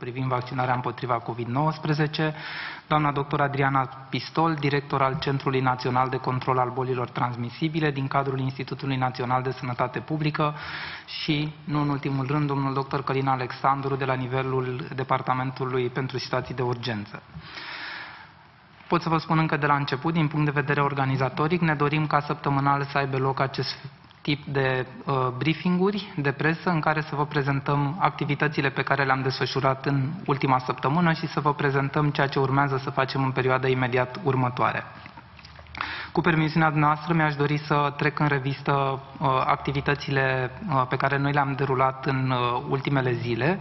privind vaccinarea împotriva COVID-19, doamna dr. Adriana Pistol, director al Centrului Național de Control al Bolilor Transmisibile din cadrul Institutului Național de Sănătate Publică și, nu în ultimul rând, domnul dr. Călin Alexandru de la nivelul Departamentului pentru Situații de Urgență. Pot să vă spun încă de la început, din punct de vedere organizatoric, ne dorim ca săptămânal să aibă loc acest tip de uh, briefinguri de presă în care să vă prezentăm activitățile pe care le-am desfășurat în ultima săptămână și să vă prezentăm ceea ce urmează să facem în perioada imediat următoare. Cu permisiunea noastră, mi-aș dori să trec în revistă uh, activitățile uh, pe care noi le-am derulat în uh, ultimele zile.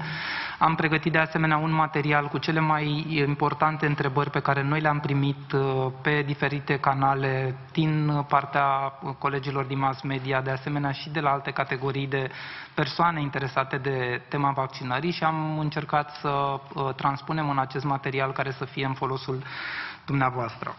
Am pregătit de asemenea un material cu cele mai importante întrebări pe care noi le-am primit uh, pe diferite canale din partea colegilor din mass media, de asemenea și de la alte categorii de persoane interesate de tema vaccinării și am încercat să uh, transpunem în acest material care să fie în folosul dumneavoastră.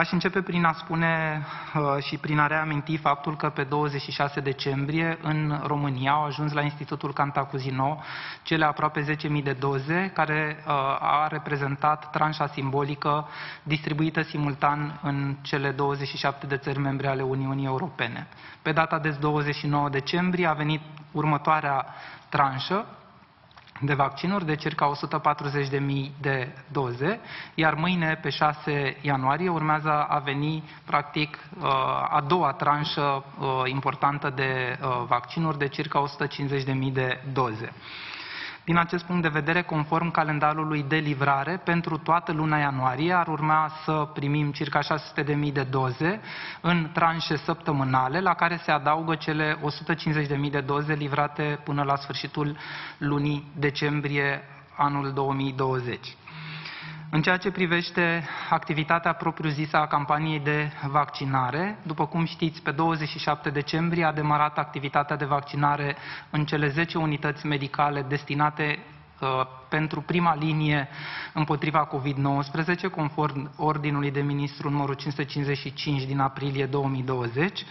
Aș începe prin a spune uh, și prin a reaminti faptul că pe 26 decembrie în România au ajuns la Institutul Cantacuzino cele aproape 10.000 de doze care uh, a reprezentat tranșa simbolică distribuită simultan în cele 27 de țări membre ale Uniunii Europene. Pe data de 29 decembrie a venit următoarea tranșă, de vaccinuri de circa 140.000 de doze, iar mâine, pe 6 ianuarie, urmează a veni, practic, uh, a doua tranșă uh, importantă de uh, vaccinuri de circa 150.000 de doze. Din acest punct de vedere, conform calendarului de livrare, pentru toată luna ianuarie ar urma să primim circa 600.000 de doze în tranșe săptămânale, la care se adaugă cele 150.000 de doze livrate până la sfârșitul lunii decembrie anul 2020. În ceea ce privește activitatea propriu-zisă a campaniei de vaccinare, după cum știți, pe 27 decembrie a demarat activitatea de vaccinare în cele 10 unități medicale destinate uh, pentru prima linie împotriva COVID-19, conform Ordinului de Ministru numărul 555 din aprilie 2020.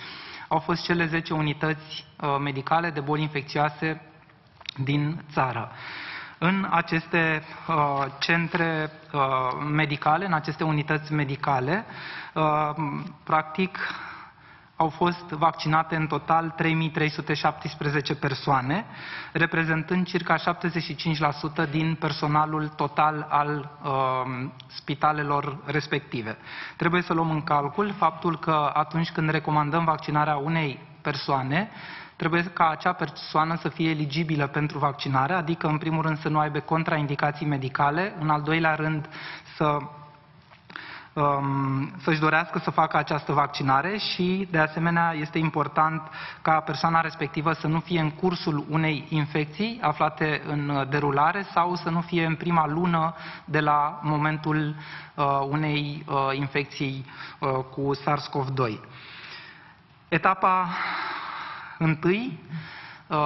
Au fost cele 10 unități uh, medicale de boli infecțioase din țară în aceste uh, centre uh, medicale, în aceste unități medicale, uh, practic au fost vaccinate în total 3317 persoane, reprezentând circa 75% din personalul total al uh, spitalelor respective. Trebuie să luăm în calcul faptul că atunci când recomandăm vaccinarea unei persoane, trebuie ca acea persoană să fie eligibilă pentru vaccinare, adică în primul rând să nu aibă contraindicații medicale, în al doilea rând să um, să-și dorească să facă această vaccinare și, de asemenea, este important ca persoana respectivă să nu fie în cursul unei infecții aflate în derulare sau să nu fie în prima lună de la momentul uh, unei uh, infecții uh, cu SARS-CoV-2. Etapa întâi uh,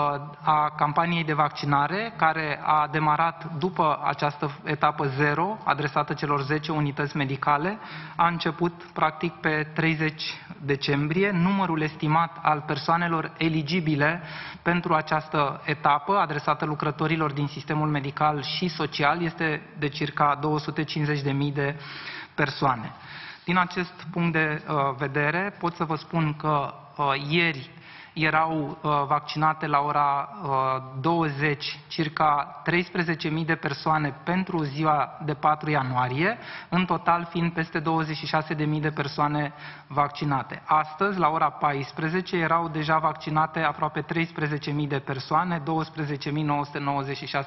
a campaniei de vaccinare, care a demarat după această etapă zero, adresată celor 10 unități medicale, a început practic pe 30 decembrie. Numărul estimat al persoanelor eligibile pentru această etapă, adresată lucrătorilor din sistemul medical și social, este de circa 250.000 de persoane. Din acest punct de uh, vedere, pot să vă spun că uh, ieri erau uh, vaccinate la ora 20 uh, circa 13.000 de persoane pentru ziua de 4 ianuarie, în total fiind peste 26.000 de persoane vaccinate. Astăzi, la ora 14, erau deja vaccinate aproape 13.000 de persoane, 12.996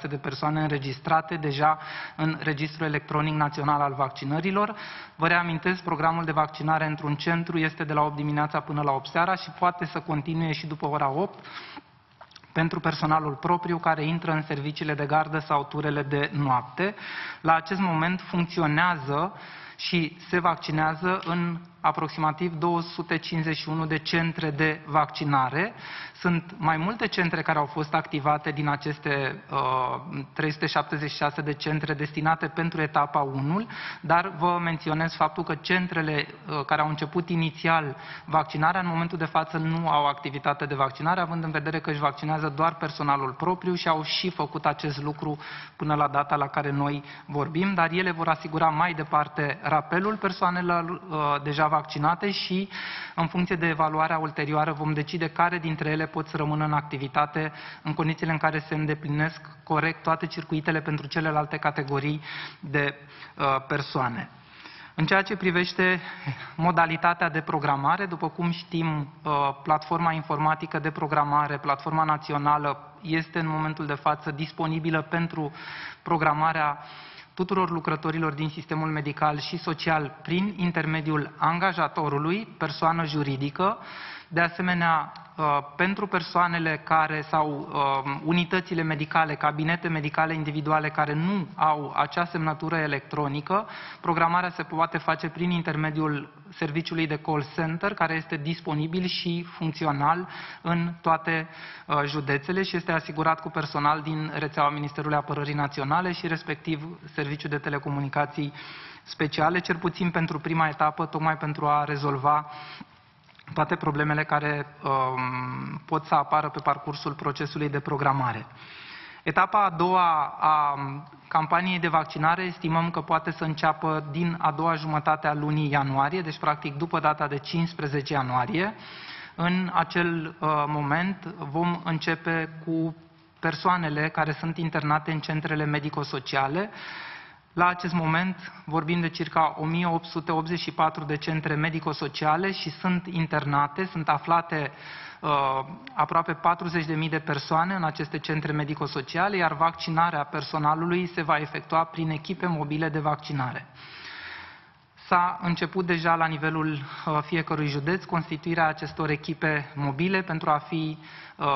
de persoane înregistrate deja în Registrul Electronic Național al Vaccinărilor. Vă reamintesc, programul de vaccinare într-un centru este de la 8 dimineața până la 8 seara și poate să continue și după ora 8 pentru personalul propriu care intră în serviciile de gardă sau turele de noapte. La acest moment funcționează și se vaccinează în aproximativ 251 de centre de vaccinare. Sunt mai multe centre care au fost activate din aceste uh, 376 de centre destinate pentru etapa 1, dar vă menționez faptul că centrele uh, care au început inițial vaccinarea în momentul de față nu au activitate de vaccinare, având în vedere că își vaccinează doar personalul propriu și au și făcut acest lucru până la data la care noi vorbim, dar ele vor asigura mai departe rapelul persoanelor uh, deja vaccinate și, în funcție de evaluarea ulterioară, vom decide care dintre ele pot să rămână în activitate în condițiile în care se îndeplinesc corect toate circuitele pentru celelalte categorii de uh, persoane. În ceea ce privește modalitatea de programare, după cum știm, uh, platforma informatică de programare, platforma națională, este în momentul de față disponibilă pentru programarea tuturor lucrătorilor din sistemul medical și social prin intermediul angajatorului, persoană juridică, de asemenea, uh, pentru persoanele care sau uh, unitățile medicale, cabinete medicale individuale care nu au acea semnătură electronică, programarea se poate face prin intermediul serviciului de call center, care este disponibil și funcțional în toate uh, județele și este asigurat cu personal din rețeaua Ministerului Apărării Naționale și respectiv Serviciul de Telecomunicații speciale, cel puțin pentru prima etapă, tocmai pentru a rezolva toate problemele care um, pot să apară pe parcursul procesului de programare. Etapa a doua a campaniei de vaccinare estimăm că poate să înceapă din a doua jumătate a lunii ianuarie, deci practic după data de 15 ianuarie. În acel uh, moment vom începe cu persoanele care sunt internate în centrele medico-sociale, la acest moment vorbim de circa 1884 de centre medico-sociale și sunt internate, sunt aflate uh, aproape 40.000 de persoane în aceste centre medico-sociale, iar vaccinarea personalului se va efectua prin echipe mobile de vaccinare. S-a început deja la nivelul uh, fiecărui județ constituirea acestor echipe mobile pentru a fi uh,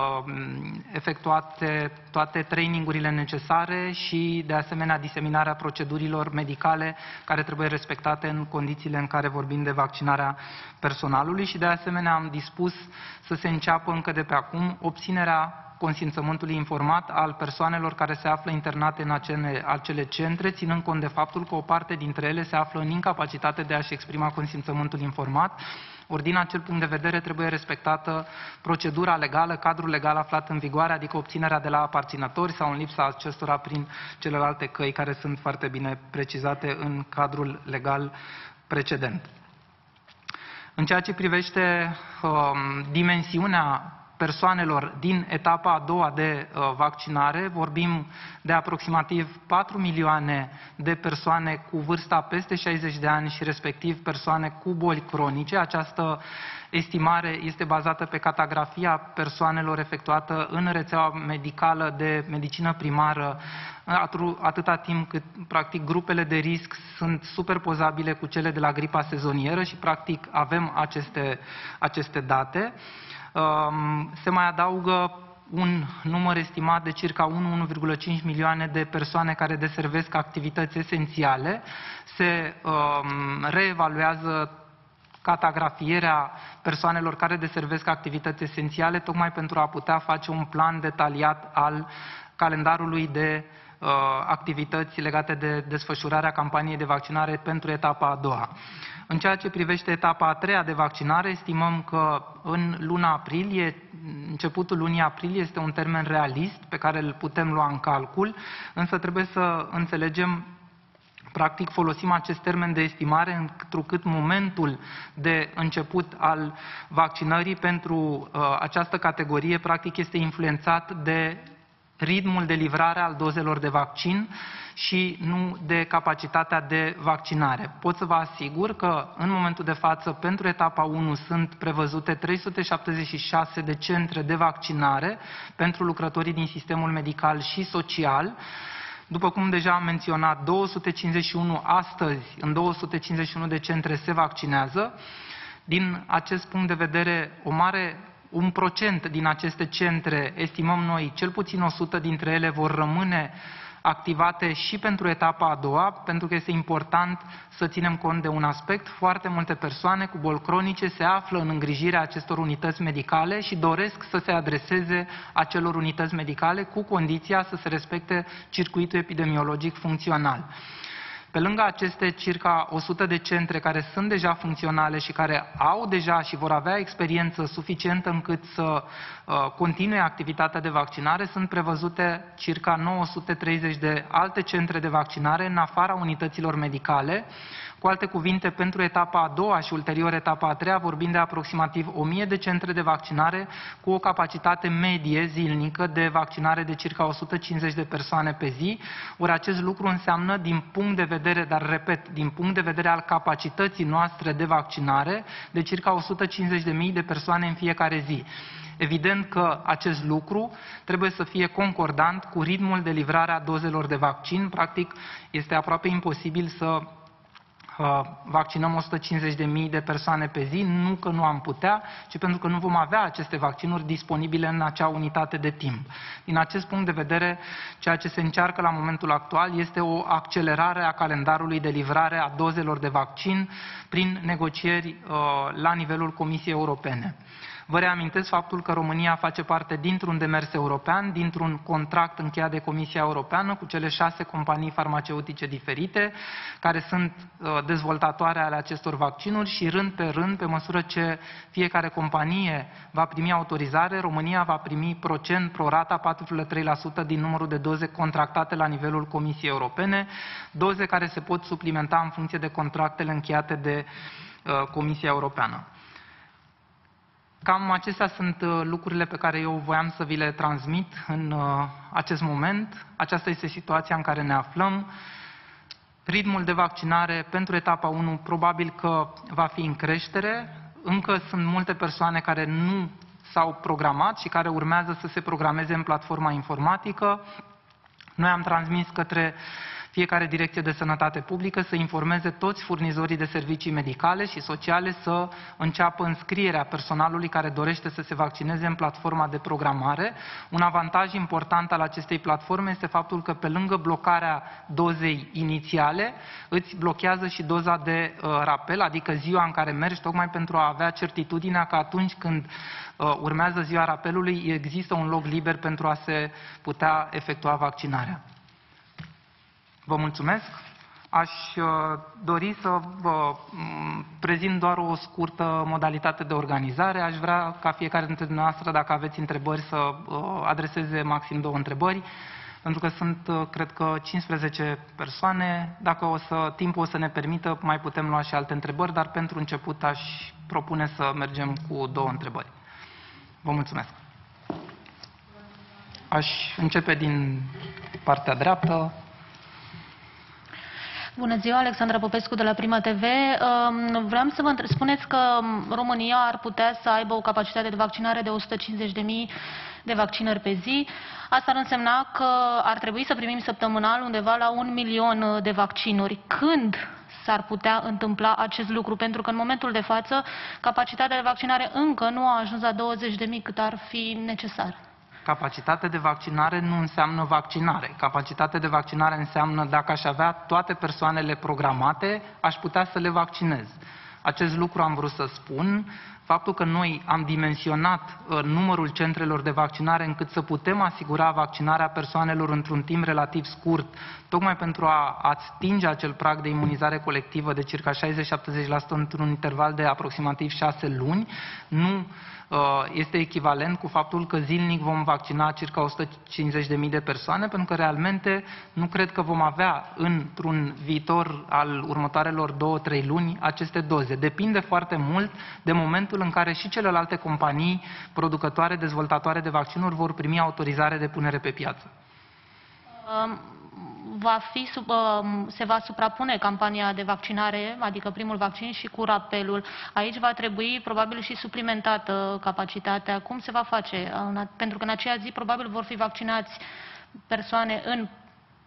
efectuate toate trainingurile necesare și, de asemenea, diseminarea procedurilor medicale care trebuie respectate în condițiile în care vorbim de vaccinarea personalului și, de asemenea, am dispus să se înceapă încă de pe acum obținerea consimțământului informat al persoanelor care se află internate în acele, acele centre, ținând cont de faptul că o parte dintre ele se află în incapacitate de a-și exprima consimțământul informat, ori din acel punct de vedere trebuie respectată procedura legală, cadrul legal aflat în vigoare, adică obținerea de la aparținători sau în lipsa acestora prin celelalte căi care sunt foarte bine precizate în cadrul legal precedent. În ceea ce privește um, dimensiunea persoanelor din etapa a doua de uh, vaccinare. Vorbim de aproximativ 4 milioane de persoane cu vârsta peste 60 de ani și respectiv persoane cu boli cronice. Această estimare este bazată pe catagrafia persoanelor efectuată în rețeaua medicală de medicină primară atâta timp cât practic grupele de risc sunt superpozabile cu cele de la gripa sezonieră și practic avem aceste, aceste date. Se mai adaugă un număr estimat de circa 1-1,5 milioane de persoane care deservesc activități esențiale. Se um, reevaluează catagrafierea persoanelor care deservesc activități esențiale, tocmai pentru a putea face un plan detaliat al calendarului de uh, activități legate de desfășurarea campaniei de vaccinare pentru etapa a doua. În ceea ce privește etapa a treia de vaccinare, estimăm că în luna aprilie, începutul lunii aprilie este un termen realist pe care îl putem lua în calcul, însă trebuie să înțelegem Practic folosim acest termen de estimare întrucât momentul de început al vaccinării pentru uh, această categorie practic este influențat de ritmul de livrare al dozelor de vaccin și nu de capacitatea de vaccinare. Pot să vă asigur că în momentul de față pentru etapa 1 sunt prevăzute 376 de centre de vaccinare pentru lucrătorii din sistemul medical și social. După cum deja am menționat, 251 astăzi, în 251 de centre se vaccinează. Din acest punct de vedere, o mare un procent din aceste centre, estimăm noi, cel puțin 100 dintre ele vor rămâne activate și pentru etapa a doua, pentru că este important să ținem cont de un aspect. Foarte multe persoane cu boli cronice se află în îngrijirea acestor unități medicale și doresc să se adreseze acelor unități medicale cu condiția să se respecte circuitul epidemiologic funcțional. Pe lângă aceste circa 100 de centre care sunt deja funcționale și care au deja și vor avea experiență suficientă încât să uh, continue activitatea de vaccinare, sunt prevăzute circa 930 de alte centre de vaccinare în afara unităților medicale, cu alte cuvinte, pentru etapa a doua și ulterior etapa a treia vorbim de aproximativ 1000 de centre de vaccinare cu o capacitate medie zilnică de vaccinare de circa 150 de persoane pe zi. Ori acest lucru înseamnă din punct de vedere, dar repet, din punct de vedere al capacității noastre de vaccinare, de circa 150.000 de persoane în fiecare zi. Evident că acest lucru trebuie să fie concordant cu ritmul de livrare a dozelor de vaccin. Practic, este aproape imposibil să vaccinăm 150.000 de persoane pe zi, nu că nu am putea, ci pentru că nu vom avea aceste vaccinuri disponibile în acea unitate de timp. Din acest punct de vedere, ceea ce se încearcă la momentul actual este o accelerare a calendarului de livrare a dozelor de vaccin prin negocieri uh, la nivelul Comisiei Europene. Vă reamintesc faptul că România face parte dintr-un demers european, dintr-un contract încheiat de Comisia Europeană cu cele șase companii farmaceutice diferite, care sunt uh, dezvoltatoare ale acestor vaccinuri și rând pe rând, pe măsură ce fiecare companie va primi autorizare, România va primi procent pro rata 4,3% din numărul de doze contractate la nivelul Comisiei Europene, doze care se pot suplimenta în funcție de contractele încheiate de uh, Comisia Europeană. Cam acestea sunt uh, lucrurile pe care eu voiam să vi le transmit în uh, acest moment. Aceasta este situația în care ne aflăm. Ritmul de vaccinare pentru etapa 1 probabil că va fi în creștere. Încă sunt multe persoane care nu s-au programat și care urmează să se programeze în platforma informatică. Noi am transmis către fiecare direcție de sănătate publică să informeze toți furnizorii de servicii medicale și sociale să înceapă înscrierea personalului care dorește să se vaccineze în platforma de programare. Un avantaj important al acestei platforme este faptul că pe lângă blocarea dozei inițiale, îți blochează și doza de uh, rapel, adică ziua în care mergi, tocmai pentru a avea certitudinea că atunci când uh, urmează ziua rapelului, există un loc liber pentru a se putea efectua vaccinarea. Vă mulțumesc. Aș uh, dori să vă mm, prezint doar o scurtă modalitate de organizare. Aș vrea ca fiecare dintre dumneavoastră, dacă aveți întrebări, să uh, adreseze maxim două întrebări, pentru că sunt, uh, cred că, 15 persoane. Dacă o să, timpul o să ne permită, mai putem lua și alte întrebări, dar pentru început aș propune să mergem cu două întrebări. Vă mulțumesc. Aș începe din partea dreaptă. Bună ziua, Alexandra Popescu de la Prima TV. Um, vreau să vă spuneți că România ar putea să aibă o capacitate de vaccinare de 150.000 de vaccinări pe zi. Asta ar însemna că ar trebui să primim săptămânal undeva la un milion de vaccinuri. Când s-ar putea întâmpla acest lucru? Pentru că în momentul de față capacitatea de vaccinare încă nu a ajuns la 20.000 cât ar fi necesar. Capacitate de vaccinare nu înseamnă vaccinare. Capacitate de vaccinare înseamnă dacă aș avea toate persoanele programate, aș putea să le vaccinez. Acest lucru am vrut să spun. Faptul că noi am dimensionat uh, numărul centrelor de vaccinare încât să putem asigura vaccinarea persoanelor într-un timp relativ scurt, tocmai pentru a atinge acel prag de imunizare colectivă de circa 60-70% într-un interval de aproximativ 6 luni, nu Uh, este echivalent cu faptul că zilnic vom vaccina circa 150.000 de persoane, pentru că realmente nu cred că vom avea într-un viitor al următoarelor 2-3 luni aceste doze. Depinde foarte mult de momentul în care și celelalte companii producătoare, dezvoltatoare de vaccinuri vor primi autorizare de punere pe piață. Um va fi sub, uh, se va suprapune campania de vaccinare, adică primul vaccin și cu rapelul. Aici va trebui probabil și suplimentată capacitatea. Cum se va face? Pentru că în aceea zi probabil vor fi vaccinați persoane în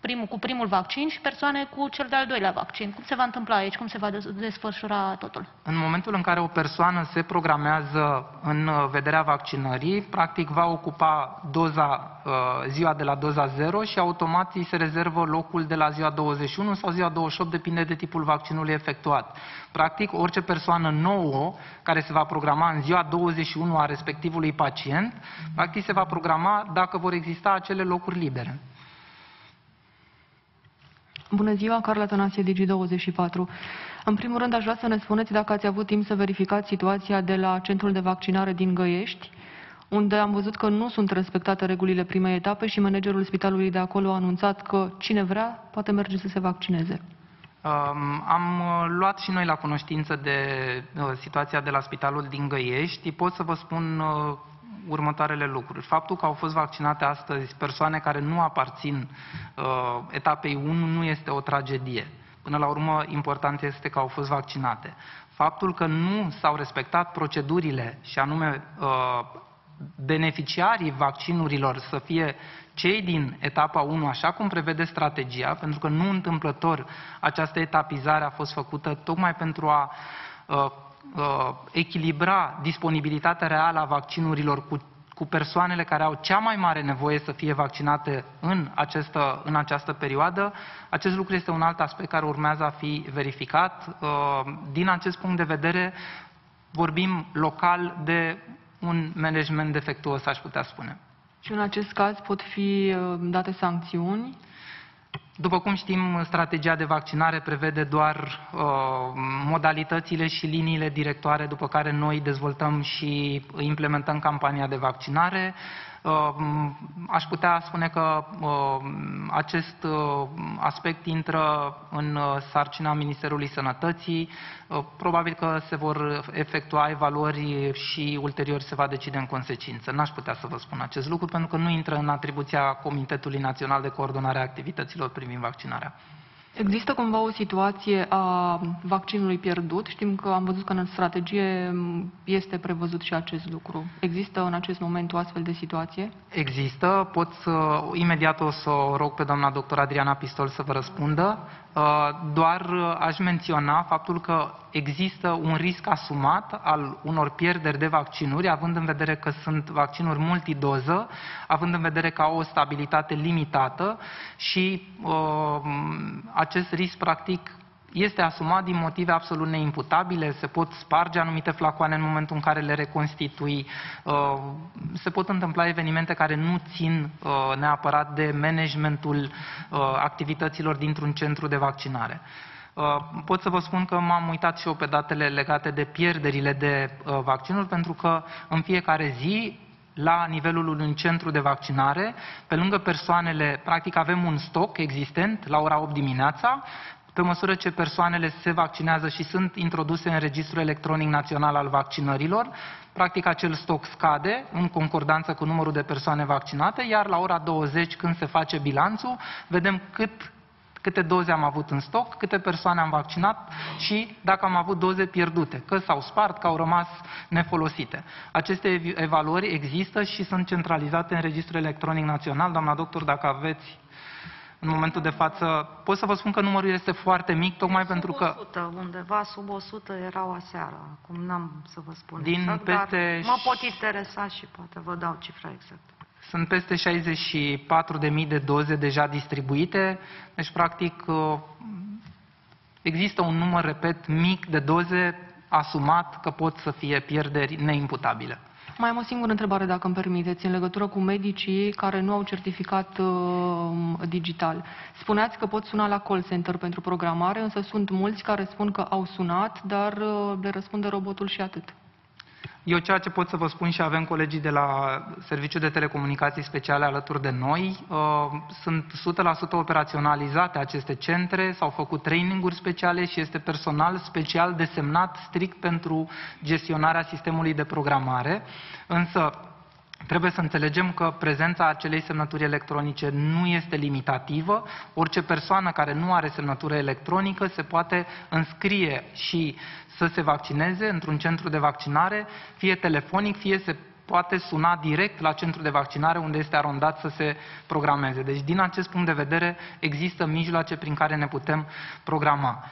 primul, cu primul vaccin și persoane cu cel de-al doilea vaccin. Cum se va întâmpla aici? Cum se va desfășura totul? În momentul în care o persoană se programează în uh, vederea vaccinării, practic va ocupa doza, uh, ziua de la doza 0 și automat îi se rezervă locul de la ziua 21 sau ziua 28, depinde de tipul vaccinului efectuat. Practic, orice persoană nouă care se va programa în ziua 21 a respectivului pacient, practic se va programa dacă vor exista acele locuri libere. Bună ziua, Carla Tănasie, Digi24. În primul rând, aș vrea să ne spuneți dacă ați avut timp să verificați situația de la centrul de vaccinare din Găiești, unde am văzut că nu sunt respectate regulile primei etape și managerul spitalului de acolo a anunțat că cine vrea poate merge să se vaccineze. Um, am uh, luat și noi la cunoștință de uh, situația de la spitalul din Găiești. Pot să vă spun uh, următoarele lucruri. Faptul că au fost vaccinate astăzi persoane care nu aparțin uh, etapei 1 nu este o tragedie. Până la urmă, important este că au fost vaccinate. Faptul că nu s-au respectat procedurile și anume uh, beneficiarii vaccinurilor să fie cei din etapa 1, așa cum prevede strategia, pentru că nu întâmplător această etapizare a fost făcută tocmai pentru a uh, uh, echilibra disponibilitatea reală a vaccinurilor cu, cu persoanele care au cea mai mare nevoie să fie vaccinate în această, în această perioadă, acest lucru este un alt aspect care urmează a fi verificat. Uh, din acest punct de vedere, vorbim local de un management defectuos, aș putea spune. Și în acest caz pot fi uh, date sancțiuni? După cum știm, strategia de vaccinare prevede doar uh, modalitățile și liniile directoare după care noi dezvoltăm și implementăm campania de vaccinare. Uh, aș putea spune că uh, acest uh, aspect intră în sarcina Ministerului Sănătății. Probabil că se vor efectua evaluări și ulterior se va decide în consecință. N-aș putea să vă spun acest lucru pentru că nu intră în atribuția Comitetului Național de Coordonare a Activităților privind vaccinarea. Există cumva o situație a vaccinului pierdut? Știm că am văzut că în strategie este prevăzut și acest lucru. Există în acest moment o astfel de situație? Există. Pot să, imediat o să o rog pe doamna doctor Adriana Pistol să vă răspundă. Uh, doar uh, aș menționa faptul că există un risc asumat al unor pierderi de vaccinuri, având în vedere că sunt vaccinuri multidoză, având în vedere că au o stabilitate limitată și uh, acest risc practic este asumat din motive absolut neimputabile, se pot sparge anumite flacoane în momentul în care le reconstitui, uh, se pot întâmpla evenimente care nu țin uh, neapărat de managementul uh, activităților dintr-un centru de vaccinare. Pot să vă spun că m-am uitat și eu pe datele legate de pierderile de vaccinuri, pentru că în fiecare zi la nivelul unui centru de vaccinare, pe lângă persoanele, practic avem un stoc existent la ora 8 dimineața, pe măsură ce persoanele se vaccinează și sunt introduse în Registrul Electronic Național al Vaccinărilor, practic acel stoc scade în concordanță cu numărul de persoane vaccinate, iar la ora 20, când se face bilanțul, vedem cât câte doze am avut în stoc, câte persoane am vaccinat și dacă am avut doze pierdute, că s-au spart, că au rămas nefolosite. Aceste evaluări există și sunt centralizate în Registrul Electronic Național. Doamna doctor, dacă aveți în momentul de față, pot să vă spun că numărul este foarte mic, tocmai sub pentru că... 100, undeva sub 100 erau aseară, acum n-am să vă spun din exact, peste... dar mă pot interesa și poate vă dau cifra exactă. Sunt peste 64.000 de doze deja distribuite, deci practic uh, există un număr, repet, mic de doze asumat că pot să fie pierderi neimputabile. Mai am o singură întrebare, dacă îmi permiteți, în legătură cu medicii care nu au certificat uh, digital. Spuneați că pot suna la call center pentru programare, însă sunt mulți care spun că au sunat, dar uh, le răspunde robotul și atât. Eu ceea ce pot să vă spun și avem colegii de la Serviciul de Telecomunicații Speciale alături de noi, uh, sunt 100% operaționalizate aceste centre, s-au făcut traininguri speciale și este personal special desemnat strict pentru gestionarea sistemului de programare, însă Trebuie să înțelegem că prezența acelei semnături electronice nu este limitativă. Orice persoană care nu are semnătură electronică se poate înscrie și să se vaccineze într-un centru de vaccinare, fie telefonic, fie se poate suna direct la centrul de vaccinare unde este arondat să se programeze. Deci, din acest punct de vedere, există mijloace prin care ne putem programa.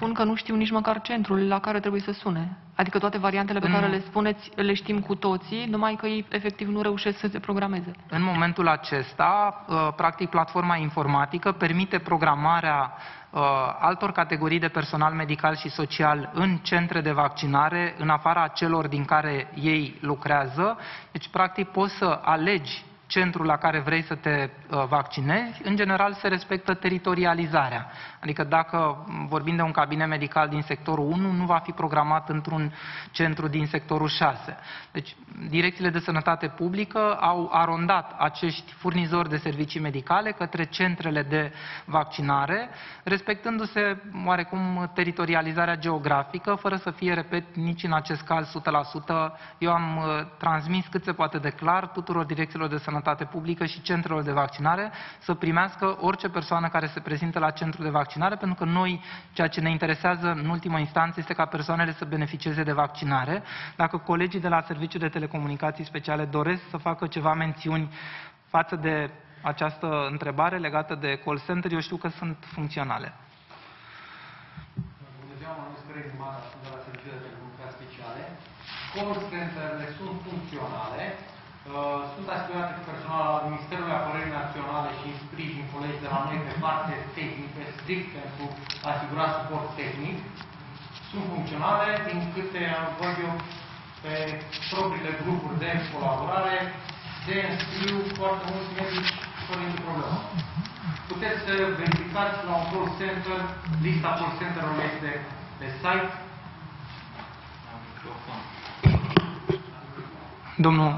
Spun că nu știu nici măcar centrul la care trebuie să sune. Adică toate variantele pe care Mm. le spuneți le știm cu toții, numai că ei efectiv nu reușesc să se programeze. În momentul acesta, uh, practic, platforma informatică permite programarea uh, altor categorii de personal medical și social în centre de vaccinare, în afara celor din care ei lucrează. Deci, practic, poți să alegi centrul la care vrei să te uh, vaccinezi, în general se respectă teritorializarea. Adică dacă vorbim de un cabinet medical din sectorul 1, nu va fi programat într-un centru din sectorul 6. Deci, direcțiile de sănătate publică au arondat acești furnizori de servicii medicale către centrele de vaccinare, respectându-se oarecum teritorializarea geografică, fără să fie, repet, nici în acest caz 100%. Eu am uh, transmis cât se poate de clar tuturor direcțiilor de sănătate publică și centrelor de vaccinare să primească orice persoană care se prezintă la centrul de vaccinare, pentru că noi, ceea ce ne interesează în ultimă instanță este ca persoanele să beneficieze de vaccinare. Dacă colegii de la Serviciul de Telecomunicații Speciale doresc să facă ceva mențiuni față de această întrebare legată de call center, eu știu că sunt funcționale. Bună ziua, mă numesc Cărin Mara, sunt de la Serviciul de Telecomunicații Speciale. Call center-le sunt funcționale, uh, sunt asigurate cu personal al Ministerului Apărării Naționale și în sprijin colegi de la noi pe parte tehnică, strict pentru a asigura suport tehnic. Sunt funcționale, din câte am văd eu pe propriile grupuri de colaborare, se înscriu foarte mulți medici fără nicio problemă. Puteți să verificați la un call center, lista call center-urilor este pe site. Domnul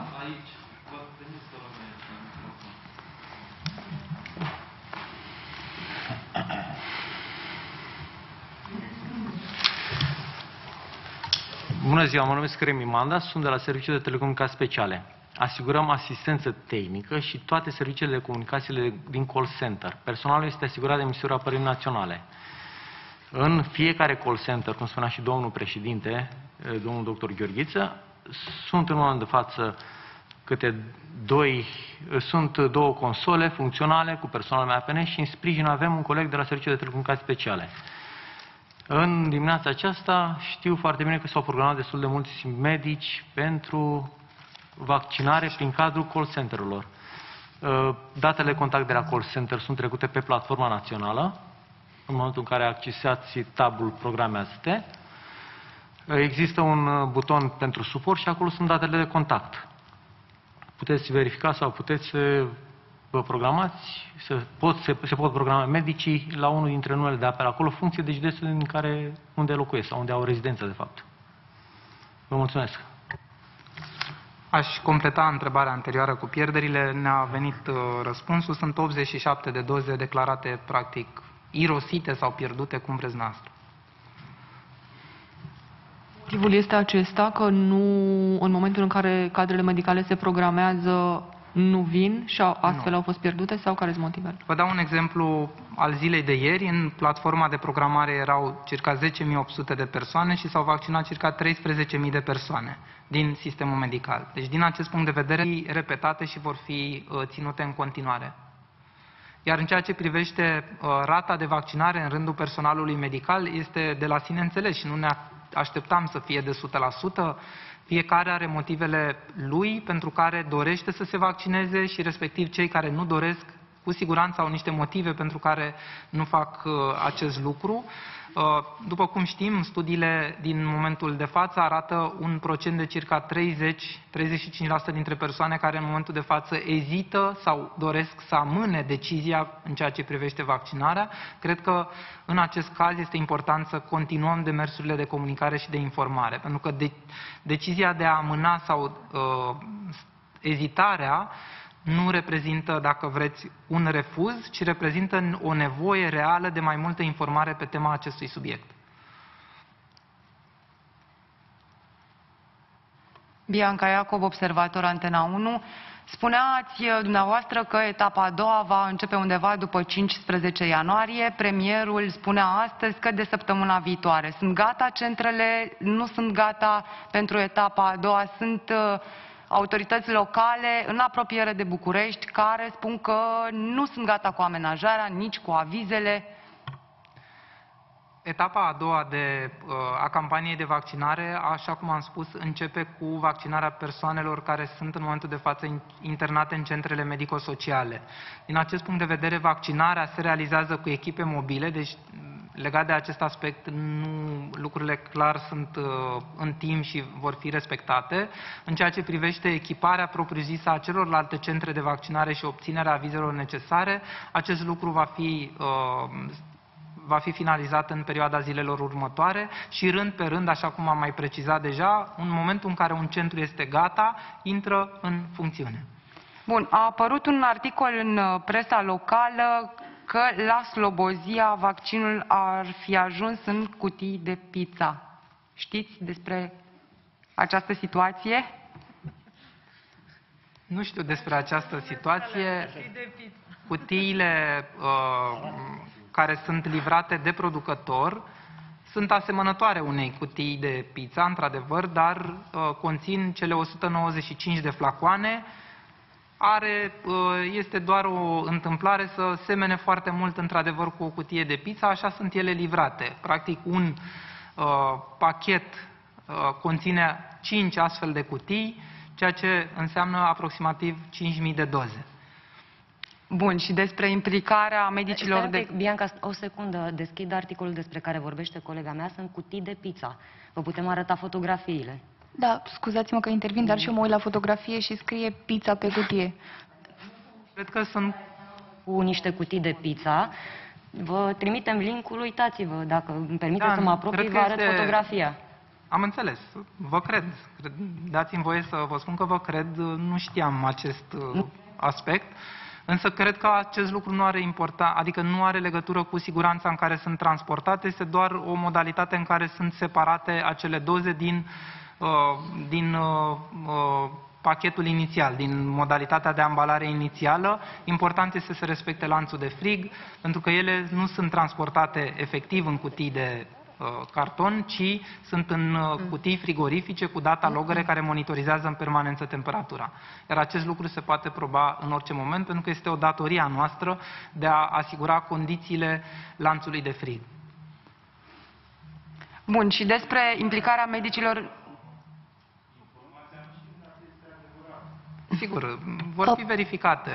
Bună ziua, mă numesc Remi Manda, sunt de la Serviciul de Telecomunicații Speciale. Asigurăm asistență tehnică și toate serviciile de comunicațiile din call center. Personalul este asigurat de Ministerul Apărării Naționale. În fiecare call center, cum spunea și domnul președinte, eh, domnul doctor Gheorghiță, sunt în momentul de față câte doi, eh, sunt două console funcționale cu personal MAPN și în sprijin avem un coleg de la Serviciul de Telecomunicații Speciale. În dimineața aceasta știu foarte bine că s-au programat destul de mulți medici pentru vaccinare prin cadrul call center-urilor. Uh, Datele contact de la call center sunt trecute pe platforma națională. În momentul în care accesați tabul Programează-te, uh, există un uh, buton pentru suport și acolo sunt datele de contact. Puteți verifica sau puteți să vă programați, să pot, se, se pot programa medicii la unul dintre numele de apel acolo, funcție de județul din care, unde locuiesc sau unde au rezidență, de fapt. Vă mulțumesc. Aș completa întrebarea anterioară cu pierderile. Ne-a venit uh, răspunsul. Sunt 87 de doze declarate, practic, irosite sau pierdute, cum vreți noastră. Motivul este acesta că nu, în momentul în care cadrele medicale se programează, nu vin și au- astfel Nu. au fost pierdute sau care sunt motivele? Vă dau un exemplu al zilei de ieri. În platforma de programare erau circa 10.800 de persoane și s-au vaccinat circa 13.000 de persoane din sistemul medical. Deci, din acest punct de vedere, repetate și vor fi uh, ținute în continuare. Iar în ceea ce privește uh, rata de vaccinare în rândul personalului medical, este de la sine înțeles și nu ne așteptam să fie de 100%. Fiecare are motivele lui pentru care dorește să se vaccineze și respectiv cei care nu doresc cu siguranță au niște motive pentru care nu fac uh, acest lucru. Uh, după cum știm, studiile din momentul de față arată un procent de circa 30-35% dintre persoane care în momentul de față ezită sau doresc să amâne decizia în ceea ce privește vaccinarea. Cred că în acest caz este important să continuăm demersurile de comunicare și de informare, pentru că de- decizia de a amâna sau uh, ezitarea nu reprezintă, dacă vreți, un refuz, ci reprezintă o nevoie reală de mai multă informare pe tema acestui subiect. Bianca Iacob, observator Antena 1. Spuneați uh, dumneavoastră că etapa a doua va începe undeva după 15 ianuarie. Premierul spunea astăzi că de săptămâna viitoare. Sunt gata centrele? Nu sunt gata pentru etapa a doua? Sunt uh, autorități locale în apropiere de București care spun că nu sunt gata cu amenajarea, nici cu avizele. Etapa a doua de, uh, a campaniei de vaccinare, așa cum am spus, începe cu vaccinarea persoanelor care sunt în momentul de față internate în centrele medico-sociale. Din acest punct de vedere, vaccinarea se realizează cu echipe mobile, deci legat de acest aspect, nu, lucrurile clar sunt uh, în timp și vor fi respectate. În ceea ce privește echiparea propriu-zisă a celorlalte centre de vaccinare și obținerea avizelor necesare, acest lucru va fi uh, va fi finalizat în perioada zilelor următoare și rând pe rând, așa cum am mai precizat deja, în momentul în care un centru este gata, intră în funcțiune. Bun, a apărut un articol în uh, presa locală că la Slobozia vaccinul ar fi ajuns în cutii de pizza. Știți despre această situație? Nu știu despre această situație. Cutiile uh, care sunt livrate de producător sunt asemănătoare unei cutii de pizza, într-adevăr, dar uh, conțin cele 195 de flacoane. Are, uh, este doar o întâmplare să semene foarte mult, într-adevăr, cu o cutie de pizza, așa sunt ele livrate. Practic, un uh, pachet uh, conține 5 astfel de cutii, ceea ce înseamnă aproximativ 5.000 de doze. Bun, și despre implicarea medicilor de... de... Bianca, o secundă, deschid articolul despre care vorbește colega mea, sunt cutii de pizza. Vă putem arăta fotografiile. Da, scuzați-mă că intervin, dar și eu mă uit la fotografie și scrie pizza pe cutie. Cred că sunt Cu niște cutii de pizza. Vă trimitem linkul, uitați-vă, dacă îmi permiteți Da, să mă apropii, cred că vă arăt este- fotografia. Am înțeles. Vă cred. Cred- Dați-mi voie să vă spun că vă cred. Nu știam acest uh, aspect. Însă cred că acest lucru nu are importa, adică nu are legătură cu siguranța în care sunt transportate, este doar o modalitate în care sunt separate acele doze din, uh, din uh, uh, pachetul inițial, din modalitatea de ambalare inițială. Important este să se respecte lanțul de frig, pentru că ele nu sunt transportate efectiv în cutii de uh, carton, ci sunt în uh, cutii frigorifice cu data logere care monitorizează în permanență temperatura. Iar acest lucru se poate proba în orice moment, pentru că este o datorie a noastră de a asigura condițiile lanțului de frig. Bun, și despre implicarea medicilor... Sigur, vor fi verificate.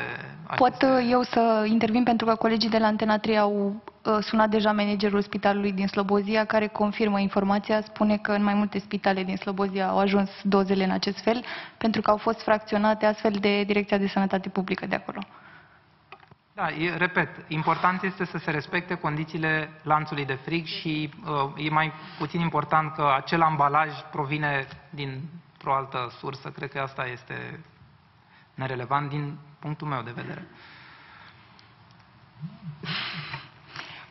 Pot aceste- uh, eu să intervin pentru că colegii de la Antena 3 au uh, sunat deja managerul spitalului din Slobozia care confirmă informația, spune că în mai multe spitale din Slobozia au ajuns dozele în acest fel pentru că au fost fracționate astfel de Direcția de Sănătate Publică de acolo. Da, e, repet, important este să se respecte condițiile lanțului de frig și uh, e mai puțin important că acel ambalaj provine dintr-o altă sursă. Cred că asta este nerelevant din punctul meu de vedere.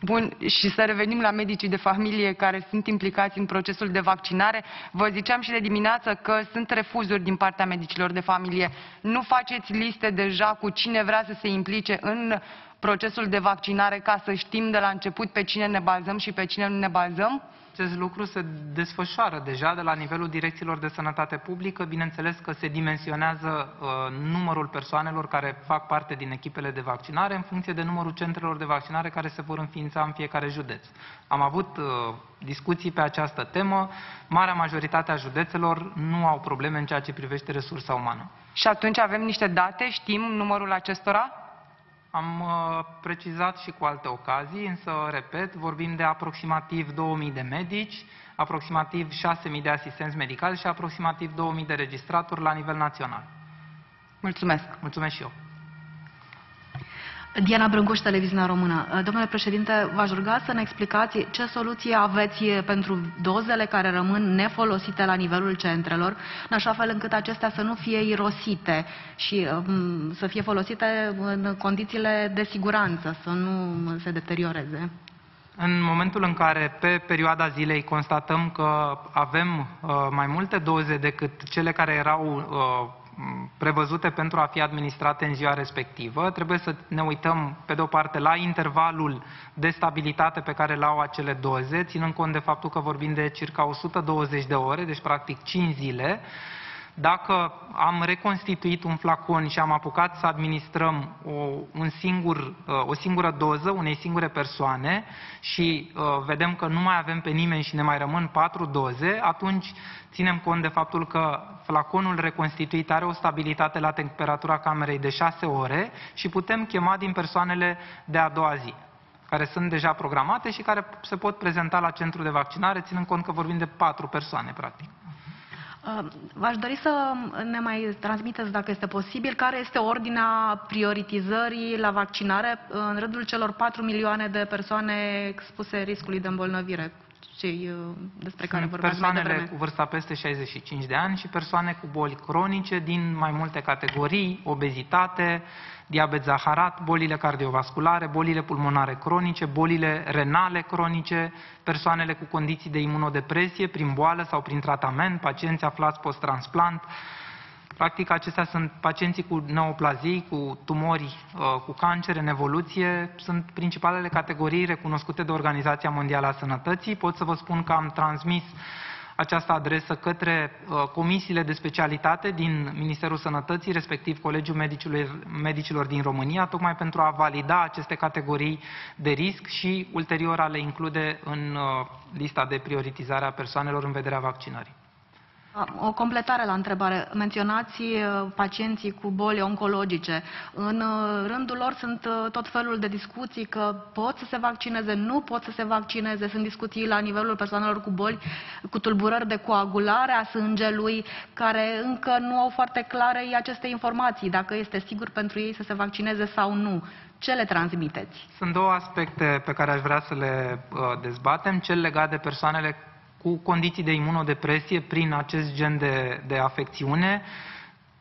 Bun, și să revenim la medicii de familie care sunt implicați în procesul de vaccinare. Vă ziceam și de dimineață că sunt refuzuri din partea medicilor de familie. Nu faceți liste deja cu cine vrea să se implice în procesul de vaccinare ca să știm de la început pe cine ne bazăm și pe cine nu ne bazăm? Acest lucru se desfășoară deja de la nivelul direcțiilor de sănătate publică. Bineînțeles că se dimensionează uh, numărul persoanelor care fac parte din echipele de vaccinare în funcție de numărul centrelor de vaccinare care se vor înființa în fiecare județ. Am avut uh, discuții pe această temă. Marea majoritate a județelor nu au probleme în ceea ce privește resursa umană. Și atunci avem niște date, știm numărul acestora? Am uh, precizat și cu alte ocazii, însă, repet, vorbim de aproximativ 2000 de medici, aproximativ 6000 de asistenți medicali și aproximativ 2000 de registratori la nivel național. Mulțumesc. Mulțumesc și eu. Diana Brâncuș, Televiziunea Română. Domnule președinte, v-aș ruga să ne explicați ce soluție aveți pentru dozele care rămân nefolosite la nivelul centrelor, în așa fel încât acestea să nu fie irosite și um, să fie folosite în condițiile de siguranță, să nu se deterioreze. În momentul în care pe perioada zilei constatăm că avem uh, mai multe doze decât cele care erau uh, prevăzute pentru a fi administrate în ziua respectivă. Trebuie să ne uităm, pe de o parte, la intervalul de stabilitate pe care l-au acele doze, ținând cont de faptul că vorbim de circa 120 de ore, deci practic 5 zile, dacă am reconstituit un flacon și am apucat să administrăm o, un singur, uh, o singură doză unei singure persoane și uh, vedem că nu mai avem pe nimeni și ne mai rămân patru doze, atunci ținem cont de faptul că flaconul reconstituit are o stabilitate la temperatura camerei de 6 ore și putem chema din persoanele de a doua zi care sunt deja programate și care se pot prezenta la centru de vaccinare, ținând cont că vorbim de patru persoane, practic. Uh, v-aș dori să ne mai transmiteți, dacă este posibil, care este ordinea prioritizării la vaccinare în rândul celor 4 milioane de persoane expuse riscului de îmbolnăvire, cei uh, despre care vorbeați mai Persoanele devreme. cu vârsta peste 65 de ani și persoane cu boli cronice din mai multe categorii, obezitate, diabet zaharat, bolile cardiovasculare, bolile pulmonare cronice, bolile renale cronice, persoanele cu condiții de imunodepresie prin boală sau prin tratament, pacienți aflați post-transplant. Practic, acestea sunt pacienții cu neoplazii, cu tumori, uh, cu cancer în evoluție, sunt principalele categorii recunoscute de Organizația Mondială a Sănătății. Pot să vă spun că am transmis această adresă către uh, comisiile de specialitate din Ministerul Sănătății, respectiv Colegiul Medicilor, Medicilor din România, tocmai pentru a valida aceste categorii de risc și ulterior a le include în uh, lista de prioritizare a persoanelor în vederea vaccinării. O completare la întrebare. Menționați uh, pacienții cu boli oncologice. În uh, rândul lor sunt uh, tot felul de discuții că pot să se vaccineze, nu pot să se vaccineze. Sunt discuții la nivelul persoanelor cu boli, cu tulburări de coagulare a sângelui, care încă nu au foarte clare aceste informații, dacă este sigur pentru ei să se vaccineze sau nu. Ce le transmiteți? Sunt două aspecte pe care aș vrea să le uh, dezbatem. Cel legat de persoanele cu condiții de imunodepresie prin acest gen de, de afecțiune.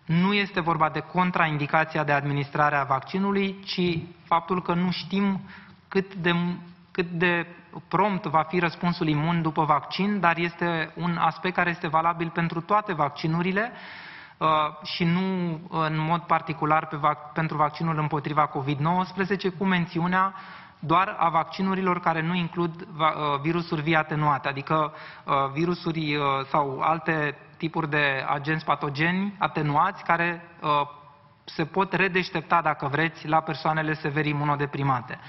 Nu este vorba de contraindicația de administrare a vaccinului, ci faptul că nu știm cât de, cât de prompt va fi răspunsul imun după vaccin, dar este un aspect care este valabil pentru toate vaccinurile uh, și nu în mod particular pe vac- pentru vaccinul împotriva COVID-19, cu mențiunea doar a vaccinurilor care nu includ uh, virusuri vii atenuate, adică uh, virusuri uh, sau alte tipuri de agenți patogeni atenuați care se pot redeștepta, dacă vreți, la persoanele sever imunodeprimate.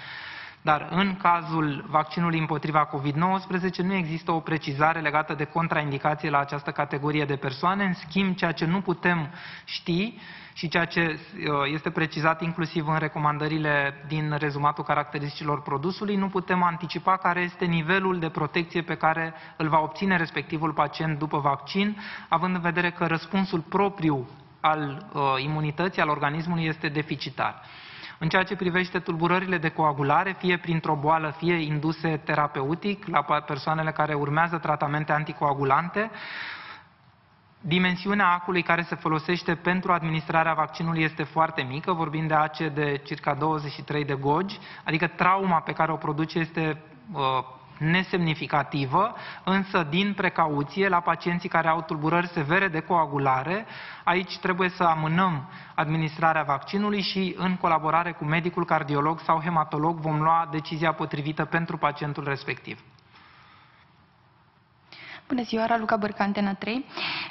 Dar în cazul vaccinului împotriva COVID-19 nu există o precizare legată de contraindicație la această categorie de persoane. În schimb, ceea ce nu putem ști și ceea ce uh, este precizat inclusiv în recomandările din rezumatul caracteristicilor produsului, nu putem anticipa care este nivelul de protecție pe care îl va obține respectivul pacient după vaccin, având în vedere că răspunsul propriu al uh, imunității, al organismului, este deficitar. În ceea ce privește tulburările de coagulare, fie printr-o boală, fie induse terapeutic, la persoanele care urmează tratamente anticoagulante, Dimensiunea acului care se folosește pentru administrarea vaccinului este foarte mică, vorbim de ace de circa 23 de gogi, adică trauma pe care o produce este uh, nesemnificativă, însă din precauție la pacienții care au tulburări severe de coagulare, aici trebuie să amânăm administrarea vaccinului și în colaborare cu medicul cardiolog sau hematolog vom lua decizia potrivită pentru pacientul respectiv. Bună ziua, Raluca Bărca, Antena 3.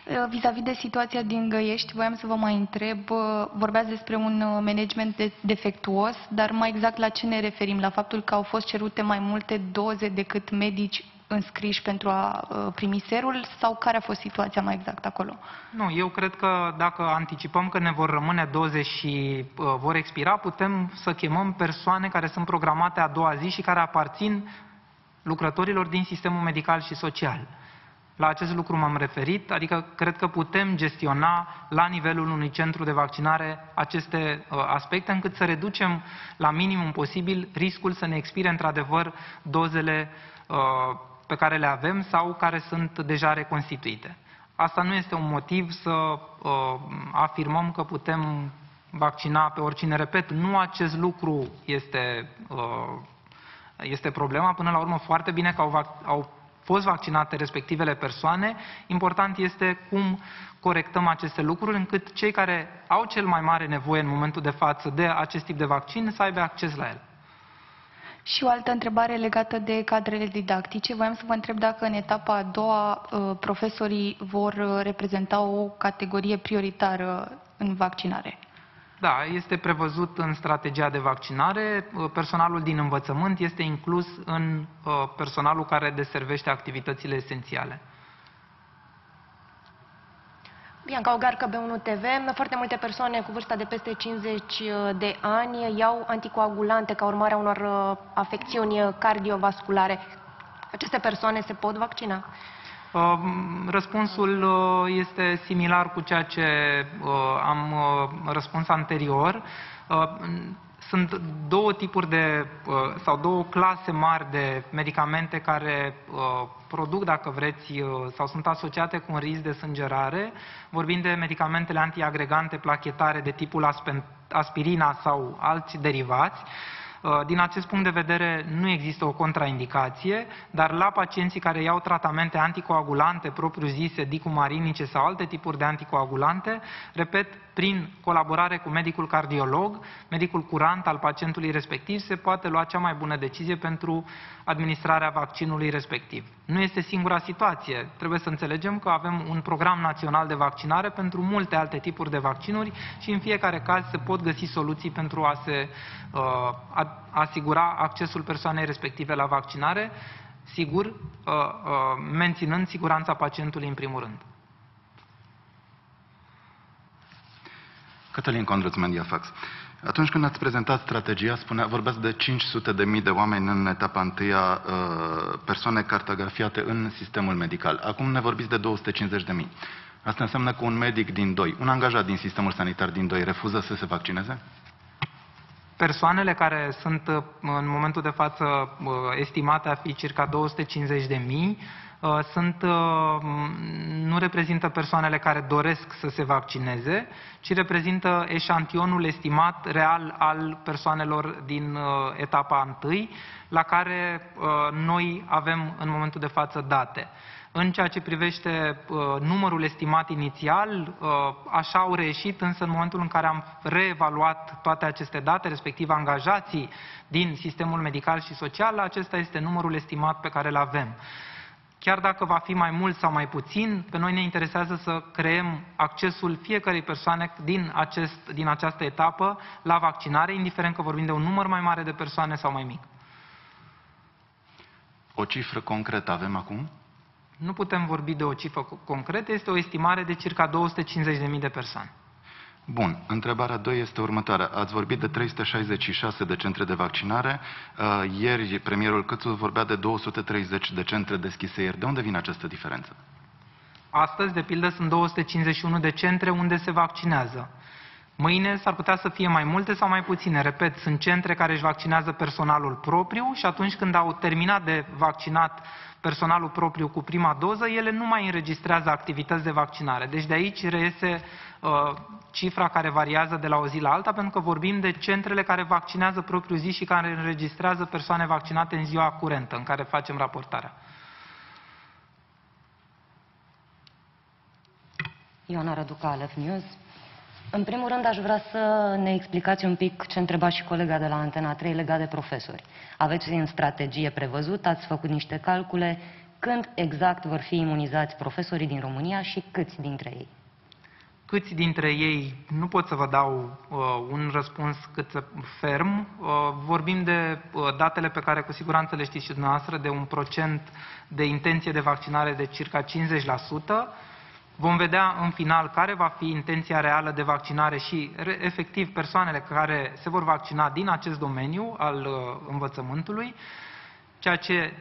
Uh, vis-a-vis de situația din Găiești, voiam să vă mai întreb, uh, vorbeați despre un uh, management defectuos, dar mai exact la ce ne referim? La faptul că au fost cerute mai multe doze decât medici înscriși pentru a primi serul sau care a fost situația mai exact acolo? Nu, eu cred că dacă anticipăm că ne vor rămâne doze și uh, vor expira, putem să chemăm persoane care sunt programate a doua zi și care aparțin lucrătorilor din sistemul medical și social. La acest lucru m-am referit, adică cred că putem gestiona la nivelul unui centru de vaccinare aceste uh, aspecte, încât să reducem la minimum posibil riscul să ne expire într-adevăr dozele uh, pe care le avem sau care sunt deja reconstituite. Asta nu este un motiv să uh, afirmăm că putem vaccina pe oricine. Repet, nu acest lucru este, uh, este problema. Până la urmă, foarte bine că au, au fost vaccinate respectivele persoane. Important este cum corectăm aceste lucruri încât cei care au cel mai mare nevoie în momentul de față de acest tip de vaccin să aibă acces la el. Și o altă întrebare legată de cadrele didactice. Voiam să vă întreb dacă în etapa a doua uh, profesorii vor uh, reprezenta o categorie prioritară în vaccinare. Da, este prevăzut în strategia de vaccinare. Uh, personalul din învățământ este inclus în personalul care deservește activitățile esențiale. Bianca Ogarcă, B1 TV. Foarte multe persoane cu vârsta de peste 50 de ani iau anticoagulante ca urmare a unor uh, afecțiuni cardiovasculare. Aceste persoane se pot vaccina? Uh, răspunsul uh, este similar cu ceea ce am răspuns anterior. Sunt două tipuri de, sau două clase mari de medicamente care produc, dacă vreți, sau sunt asociate cu un risc de sângerare. Vorbim de medicamentele antiagregante plachetare de tipul aspirina sau alți derivați. Uh, din acest punct de vedere nu există o contraindicație, dar la pacienții care iau tratamente anticoagulante propriu-zise, dicumarinice sau alte tipuri de anticoagulante, repet, prin colaborare cu medicul cardiolog, medicul curant al pacientului respectiv, se poate lua cea mai bună decizie pentru administrarea vaccinului respectiv. Nu este singura situație. Trebuie să înțelegem că avem un program național de vaccinare pentru multe alte tipuri de vaccinuri și în fiecare caz se pot găsi soluții pentru a se uh, a, asigura accesul persoanei respective la vaccinare, sigur, uh, uh, menținând siguranța pacientului în primul rând. Cătălin Condruț, Mediafax. Atunci când ați prezentat strategia, spunea, vorbeați de 500 de mii de oameni în etapa întâia, uh, persoane cartografiate în sistemul medical. Acum ne vorbiți de 250 de mii. Asta înseamnă că un medic din doi, un angajat din sistemul sanitar din doi, refuză să se vaccineze? Persoanele care sunt uh, în momentul de față uh, estimate a fi circa 250 de mii, Uh, sunt, uh, nu reprezintă persoanele care doresc să se vaccineze, ci reprezintă eșantionul estimat real al persoanelor din uh, etapa întâi, la care noi avem în momentul de față date. În ceea ce privește uh, numărul estimat inițial, uh, așa au reieșit, însă în momentul în care am reevaluat toate aceste date, respectiv angajații din sistemul medical și social, acesta este numărul estimat pe care îl avem. Chiar dacă va fi mai mult sau mai puțin, pe noi ne interesează să creăm accesul fiecărei persoane din, acest, din această etapă la vaccinare, indiferent că vorbim de un număr mai mare de persoane sau mai mic. O cifră concretă avem acum? Nu putem vorbi de o cifră concretă, este o estimare de circa 250.000 de persoane. Bun. Întrebarea 2 este următoarea. Ați vorbit de 366 de centre de vaccinare. Uh, ieri premierul Cățu vorbea de 230 de centre deschise ieri. De unde vine această diferență? Astăzi, de pildă, sunt 251 de centre unde se vaccinează. Mâine s-ar putea să fie mai multe sau mai puține. Repet, sunt centre care își vaccinează personalul propriu și atunci când au terminat de vaccinat personalul propriu cu prima doză, ele nu mai înregistrează activități de vaccinare. Deci de aici reiese uh, cifra care variază de la o zi la alta, pentru că vorbim de centrele care vaccinează propriu zi și care înregistrează persoane vaccinate în ziua curentă în care facem raportarea. Ioana Răduca, Alef News. În primul rând, aș vrea să ne explicați un pic ce întreba și colega de la Antena 3 legat de profesori. Aveți în strategie prevăzut, ați făcut niște calcule, când exact vor fi imunizați profesorii din România și câți dintre ei? Câți dintre ei, nu pot să vă dau uh, un răspuns cât ferm. Uh, vorbim de uh, datele pe care cu siguranță le știți și dumneavoastră, de un procent de intenție de vaccinare de circa 50%. Vom vedea în final care va fi intenția reală de vaccinare și efectiv persoanele care se vor vaccina din acest domeniu al uh, învățământului, ceea ce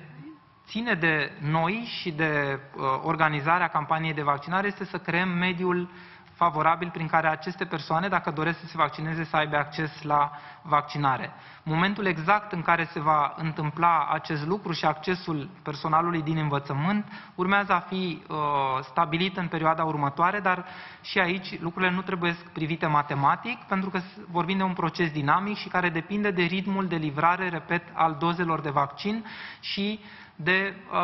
ține de noi și de uh, organizarea campaniei de vaccinare este să creăm mediul favorabil prin care aceste persoane, dacă doresc să se vaccineze, să aibă acces la vaccinare. Momentul exact în care se va întâmpla acest lucru și accesul personalului din învățământ urmează a fi uh, stabilit în perioada următoare, dar și aici lucrurile nu trebuie privite matematic, pentru că vorbim de un proces dinamic și care depinde de ritmul de livrare, repet, al dozelor de vaccin și de uh,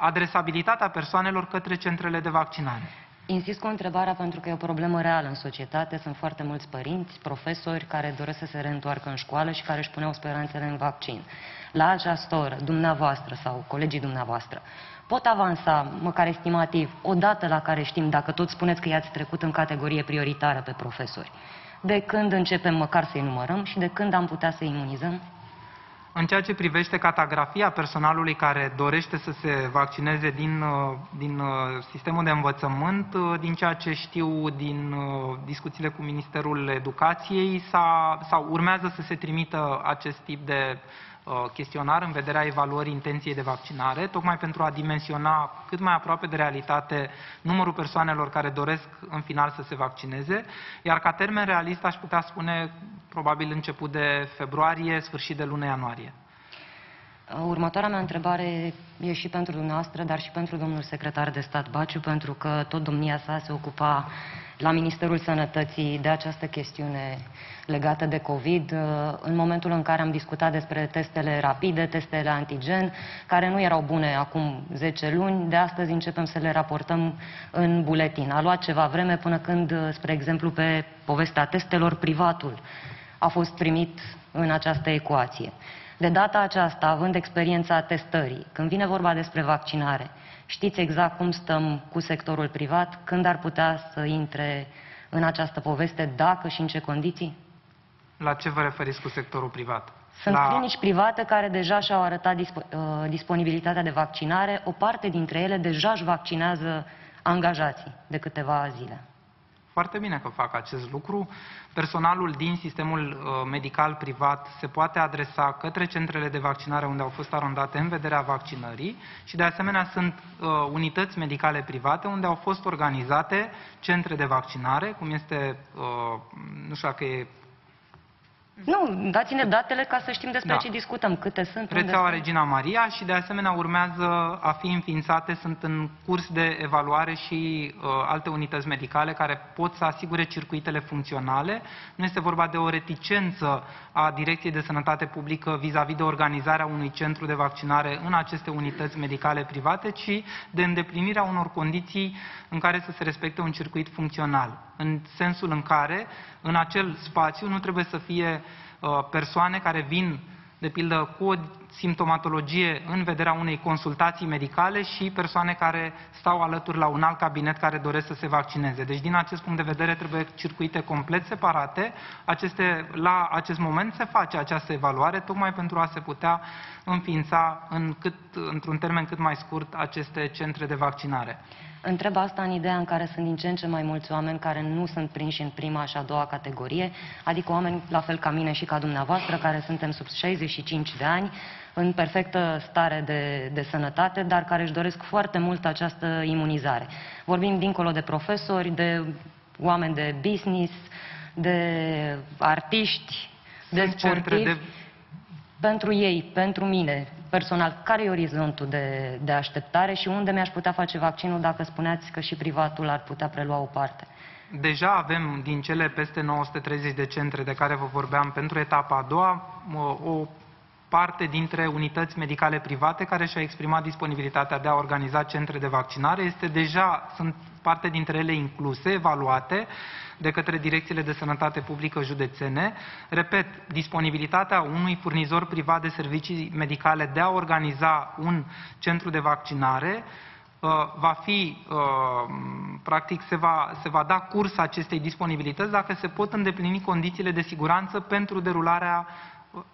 adresabilitatea persoanelor către centrele de vaccinare. Insist cu întrebarea pentru că e o problemă reală în societate. Sunt foarte mulți părinți, profesori care doresc să se reîntoarcă în școală și care își puneau speranțele în vaccin. La această oră, dumneavoastră sau colegii dumneavoastră, pot avansa, măcar estimativ, o dată la care știm, dacă tot spuneți că i-ați trecut în categorie prioritară pe profesori, de când începem măcar să-i numărăm și de când am putea să imunizăm? În ceea ce privește catagrafia personalului care dorește să se vaccineze din, uh, din uh, sistemul de învățământ, uh, din ceea ce știu din discuțiile cu Ministerul Educației, sau urmează să se trimită acest tip de Uh, chestionar în vederea evaluării intenției de vaccinare, tocmai pentru a dimensiona cât mai aproape de realitate numărul persoanelor care doresc în final să se vaccineze, iar ca termen realist aș putea spune probabil început de februarie, sfârșit de lună ianuarie. Următoarea mea întrebare e și pentru dumneavoastră, dar și pentru domnul secretar de stat Baciu, pentru că tot domnia sa se ocupa la Ministerul Sănătății de această chestiune legată de COVID, în momentul în care am discutat despre testele rapide, testele antigen, care nu erau bune acum 10 luni, de astăzi începem să le raportăm în buletin. A luat ceva vreme până când, spre exemplu, pe povestea testelor, privatul a fost primit în această ecuație. De data aceasta, având experiența testării, când vine vorba despre vaccinare, știți exact cum stăm cu sectorul privat, când ar putea să intre în această poveste, dacă și în ce condiții? La ce vă referiți cu sectorul privat? Sunt La... clinici private care deja și-au arătat disp uh, disponibilitatea de vaccinare. O parte dintre ele deja își vaccinează angajații de câteva zile. Foarte bine că fac acest lucru. Personalul din sistemul uh, medical privat se poate adresa către centrele de vaccinare unde au fost arondate în vederea vaccinării și de asemenea sunt uh, unități medicale private unde au fost organizate centre de vaccinare, cum este, uh, nu știu dacă e nu, dați-ne datele ca să știm despre da. ce discutăm, câte sunt. Rețeaua Regina Maria și de asemenea urmează a fi înființate, sunt în curs de evaluare și uh, alte unități medicale care pot să asigure circuitele funcționale. Nu este vorba de o reticență a Direcției de Sănătate Publică vis-a-vis -vis de organizarea unui centru de vaccinare în aceste unități medicale private, ci de îndeplinirea unor condiții în care să se respecte un circuit funcțional. În sensul în care, în acel spațiu, nu trebuie să fie uh, persoane care vin de pildă cu o simptomatologie în vederea unei consultații medicale și persoane care stau alături la un alt cabinet care doresc să se vaccineze. Deci, din acest punct de vedere, trebuie circuite complet separate. Aceste, la acest moment se face această evaluare, tocmai pentru a se putea înființa în cât, într-un termen cât mai scurt aceste centre de vaccinare. Întreb asta în ideea în care sunt din ce în ce mai mulți oameni care nu sunt prinși în prima și a doua categorie, adică oameni la fel ca mine și ca dumneavoastră, care suntem sub 65 de ani, în perfectă stare de, de sănătate, dar care își doresc foarte mult această imunizare. Vorbim dincolo de profesori, de oameni de business, de artiști, de sportivi. De... Pentru ei, pentru mine, personal, care e orizontul de, de așteptare și unde mi-aș putea face vaccinul dacă spuneați că și privatul ar putea prelua o parte? Deja avem din cele peste 930 de centre de care vă vorbeam pentru etapa a doua, o parte dintre unități medicale private care și-au exprimat disponibilitatea de a organiza centre de vaccinare. Este deja, sunt parte dintre ele incluse, evaluate de către direcțiile de sănătate publică județene. Repet, disponibilitatea unui furnizor privat de servicii medicale de a organiza un centru de vaccinare uh, va fi, uh, practic, se va, se va da curs acestei disponibilități dacă se pot îndeplini condițiile de siguranță pentru derularea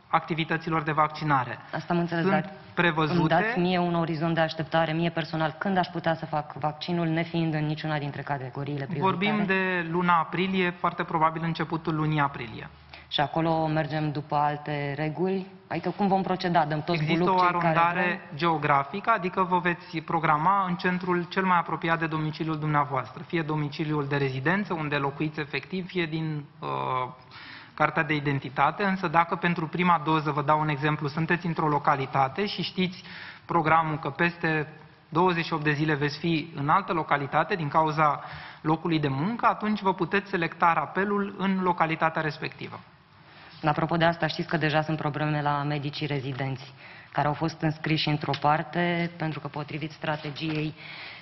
activităților de vaccinare. Asta am înțeles, Sunt dar prevăzute... îmi dați mie un orizont de așteptare, mie personal, când aș putea să fac vaccinul, nefiind în niciuna dintre categoriile prioritare? Vorbim de luna aprilie, foarte probabil începutul lunii aprilie. Și acolo mergem după alte reguli? Adică cum vom proceda? Dăm toți Există buluc o cei care arondare vrem? geografică, adică vă veți programa în centrul cel mai apropiat de domiciliul dumneavoastră, fie domiciliul de rezidență, unde locuiți efectiv, fie din uh, cartea de identitate, însă dacă pentru prima doză, vă dau un exemplu, sunteți într-o localitate și știți programul că peste 28 de zile veți fi în altă localitate din cauza locului de muncă, atunci vă puteți selecta rapelul în localitatea respectivă. Apropo de asta, știți că deja sunt probleme la medicii rezidenți, care au fost înscriși într-o parte, pentru că potrivit strategiei,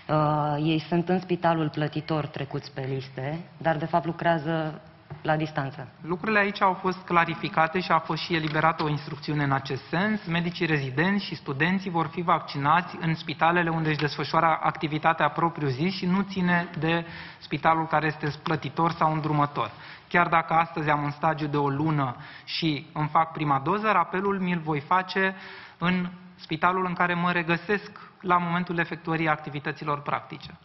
uh, ei sunt în spitalul plătitor trecuți pe liste, dar de fapt lucrează la distanță. Lucrurile aici au fost clarificate și a fost și eliberată o instrucțiune în acest sens. Medicii rezidenți și studenții vor fi vaccinați în spitalele unde își desfășoară activitatea propriu-zis și nu ține de spitalul care este plătitor sau îndrumător. Chiar dacă astăzi am în stagiu de o lună și îmi fac prima doză, rapelul mi-l voi face în spitalul în care mă regăsesc la momentul efectuării activităților practice.